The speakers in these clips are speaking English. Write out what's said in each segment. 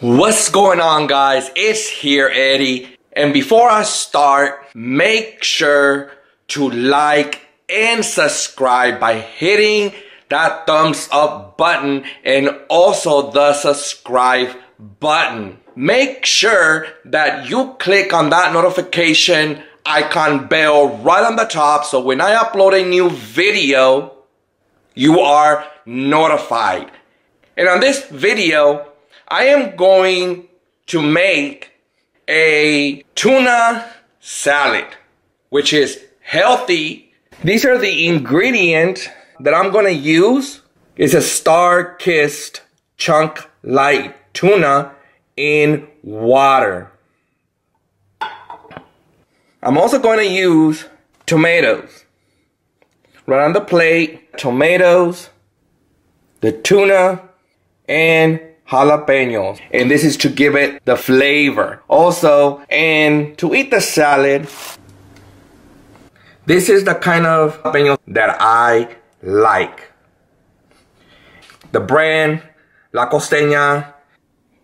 What's going on guys? It's here Eddie and before I start make sure to like and subscribe by hitting that thumbs up button and also the subscribe button. Make sure that you click on that notification icon bell right on the top so when I upload a new video you are notified. And on this video I am going to make a tuna salad which is healthy. These are the ingredients that I'm gonna use. It's a StarKist chunk light tuna in water. I'm also going to use tomatoes. Right on the plate, tomatoes, the tuna, and jalapenos. And this is to give it the flavor. Also, and to eat the salad, this is the kind of jalapeno that I like. The brand, La Costeña,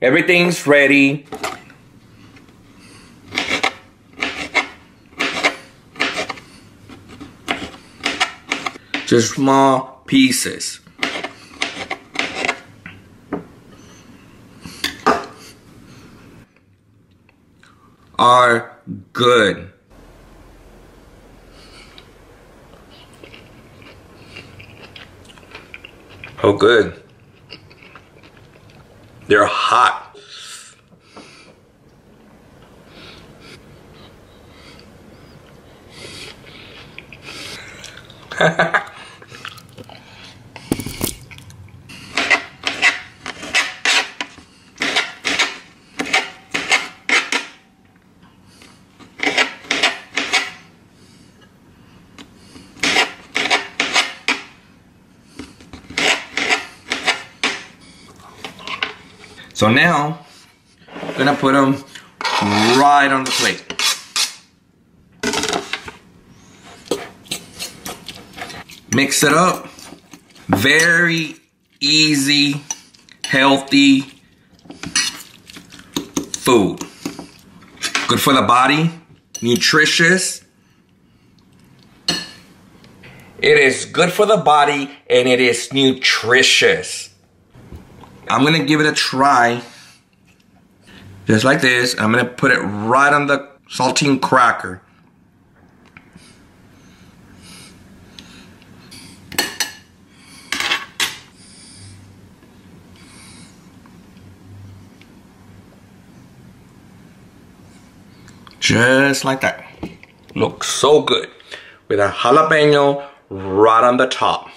everything's ready. Just small pieces. Are good. Oh, good. They're hot. So now, I'm gonna put them right on the plate. Mix it up. Very easy, healthy food. Good for the body, nutritious. It is good for the body and it is nutritious. I'm gonna give it a try. Just like this. I'm gonna put it right on the saltine cracker. Just like that. Looks so good. With a jalapeno right on the top.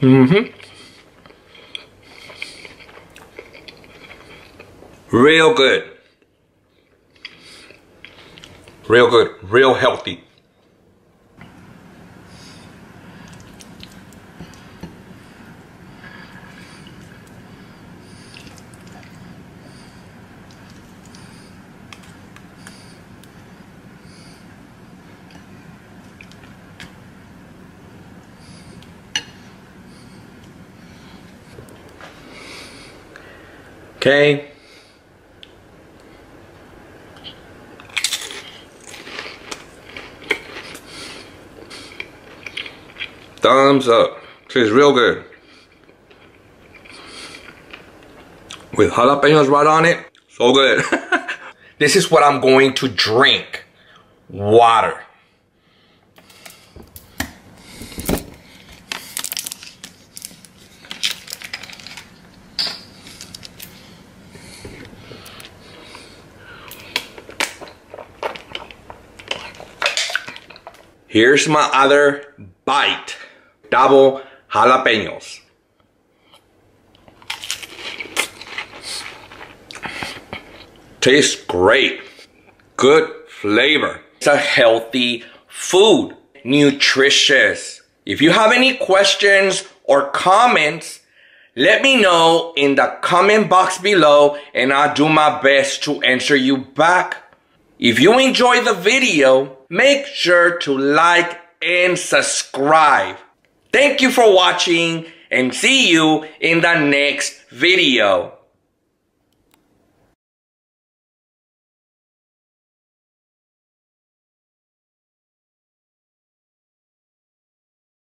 Mm-hmm. Real good. Real good. Real healthy. Okay. Thumbs up. Tastes real good. With jalapenos right on it. So good. this is what I'm going to drink. Water. Here's my other bite. Double jalapenos. Tastes great. Good flavor. It's a healthy food. Nutritious. If you have any questions or comments, let me know in the comment box below and I'll do my best to answer you back. If you enjoy the video, make sure to like and subscribe. Thank you for watching and see you in the next video.